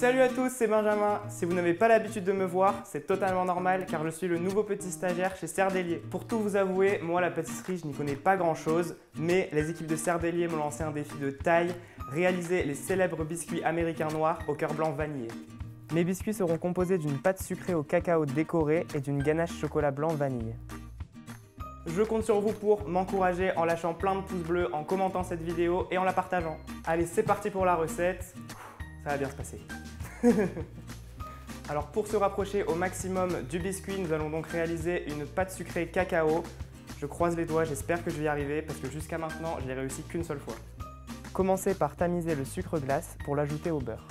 Salut à tous, c'est Benjamin. Si vous n'avez pas l'habitude de me voir, c'est totalement normal car je suis le nouveau petit stagiaire chez Cerdelier. Pour tout vous avouer, moi la pâtisserie, je n'y connais pas grand chose, mais les équipes de Cerdelier m'ont lancé un défi de taille, réaliser les célèbres biscuits américains noirs au cœur blanc vanillé. Mes biscuits seront composés d'une pâte sucrée au cacao décorée et d'une ganache chocolat blanc vanille. Je compte sur vous pour m'encourager en lâchant plein de pouces bleus, en commentant cette vidéo et en la partageant. Allez, c'est parti pour la recette. Ça va bien se passer. Alors pour se rapprocher au maximum du biscuit, nous allons donc réaliser une pâte sucrée cacao. Je croise les doigts, j'espère que je vais y arriver parce que jusqu'à maintenant, je n'ai réussi qu'une seule fois. Commencez par tamiser le sucre glace pour l'ajouter au beurre.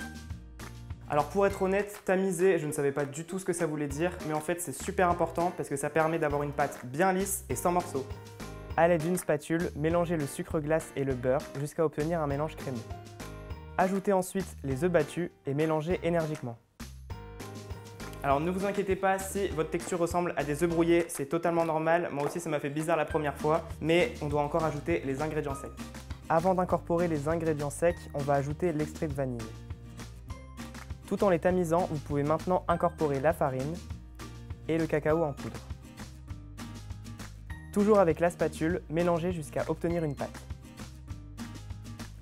Alors pour être honnête, tamiser, je ne savais pas du tout ce que ça voulait dire, mais en fait c'est super important parce que ça permet d'avoir une pâte bien lisse et sans morceaux. A l'aide d'une spatule, mélangez le sucre glace et le beurre jusqu'à obtenir un mélange crémeux. Ajoutez ensuite les œufs battus et mélangez énergiquement. Alors ne vous inquiétez pas si votre texture ressemble à des œufs brouillés, c'est totalement normal. Moi aussi ça m'a fait bizarre la première fois, mais on doit encore ajouter les ingrédients secs. Avant d'incorporer les ingrédients secs, on va ajouter l'extrait de vanille. Tout en les tamisant, vous pouvez maintenant incorporer la farine et le cacao en poudre. Toujours avec la spatule, mélangez jusqu'à obtenir une pâte.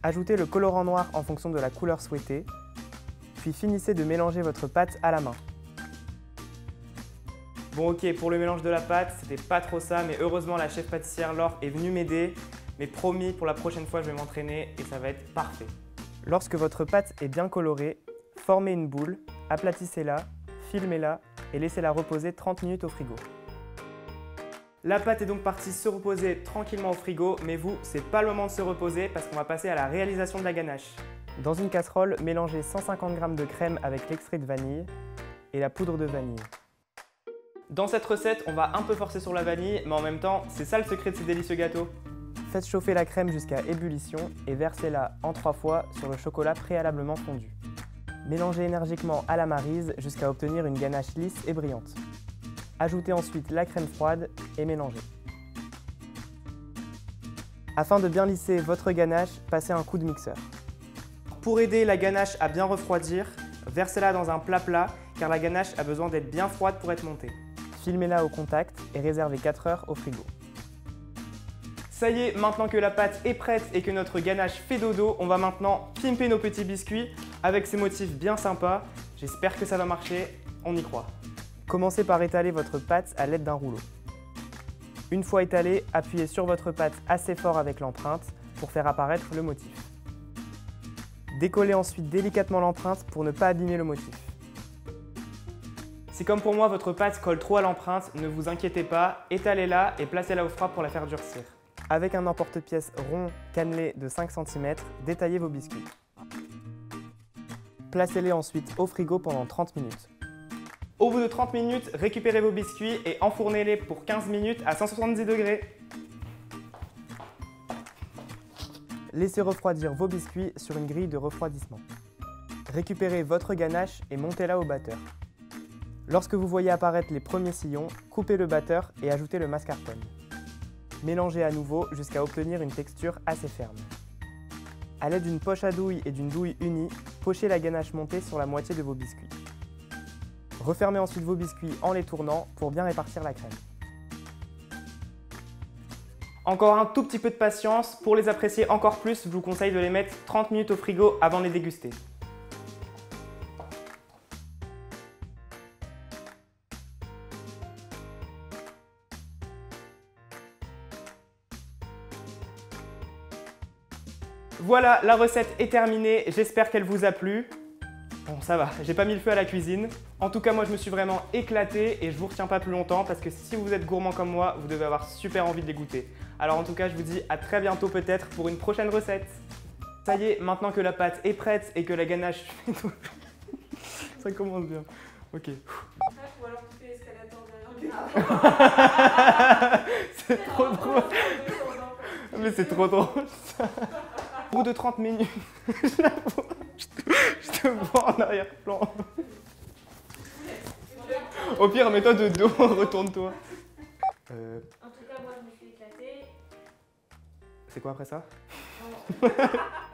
Ajoutez le colorant noir en fonction de la couleur souhaitée, puis finissez de mélanger votre pâte à la main. Bon ok, pour le mélange de la pâte, c'était pas trop ça, mais heureusement la chef pâtissière Laure est venue m'aider. Mais promis, pour la prochaine fois, je vais m'entraîner et ça va être parfait. Lorsque votre pâte est bien colorée, formez une boule, aplatissez-la, filmez-la et laissez-la reposer 30 minutes au frigo. La pâte est donc partie se reposer tranquillement au frigo, mais vous, c'est pas le moment de se reposer parce qu'on va passer à la réalisation de la ganache. Dans une casserole, mélangez 150 g de crème avec l'extrait de vanille et la poudre de vanille. Dans cette recette, on va un peu forcer sur la vanille, mais en même temps, c'est ça le secret de ces délicieux gâteaux. Faites chauffer la crème jusqu'à ébullition et versez-la en trois fois sur le chocolat préalablement fondu. Mélangez énergiquement à la marise jusqu'à obtenir une ganache lisse et brillante. Ajoutez ensuite la crème froide et mélangez. Afin de bien lisser votre ganache, passez un coup de mixeur. Pour aider la ganache à bien refroidir, versez-la dans un plat plat car la ganache a besoin d'être bien froide pour être montée. Filmez-la au contact et réservez 4 heures au frigo. Ça y est, maintenant que la pâte est prête et que notre ganache fait dodo, on va maintenant pimper nos petits biscuits avec ces motifs bien sympas. J'espère que ça va marcher, on y croit. Commencez par étaler votre pâte à l'aide d'un rouleau. Une fois étalée, appuyez sur votre pâte assez fort avec l'empreinte pour faire apparaître le motif. Décollez ensuite délicatement l'empreinte pour ne pas abîmer le motif. Si comme pour moi votre pâte colle trop à l'empreinte, ne vous inquiétez pas, étalez-la et placez-la au froid pour la faire durcir. Avec un emporte-pièce rond cannelé de 5 cm, détaillez vos biscuits. Placez-les ensuite au frigo pendant 30 minutes. Au bout de 30 minutes, récupérez vos biscuits et enfournez-les pour 15 minutes à 170 degrés. Laissez refroidir vos biscuits sur une grille de refroidissement. Récupérez votre ganache et montez-la au batteur. Lorsque vous voyez apparaître les premiers sillons, coupez le batteur et ajoutez le mascarpone. Mélangez à nouveau jusqu'à obtenir une texture assez ferme. A l'aide d'une poche à douille et d'une douille unie, pochez la ganache montée sur la moitié de vos biscuits. Refermez ensuite vos biscuits en les tournant pour bien répartir la crème. Encore un tout petit peu de patience. Pour les apprécier encore plus, je vous conseille de les mettre 30 minutes au frigo avant de les déguster. Voilà, la recette est terminée. J'espère qu'elle vous a plu. Bon, ça va, j'ai pas mis le feu à la cuisine. En tout cas, moi, je me suis vraiment éclaté et je vous retiens pas plus longtemps parce que si vous êtes gourmand comme moi, vous devez avoir super envie de les goûter. Alors en tout cas, je vous dis à très bientôt peut-être pour une prochaine recette. Ça y est, maintenant que la pâte est prête et que la ganache... ça commence bien. Ok. Ou alors tu fais escalator C'est trop drôle. Mais c'est trop drôle ça. Au bout de 30 minutes, je te vois en arrière-plan. Au pire, mets-toi de dos, retourne-toi. Euh... En tout cas, moi je me suis éclatée. C'est quoi après ça?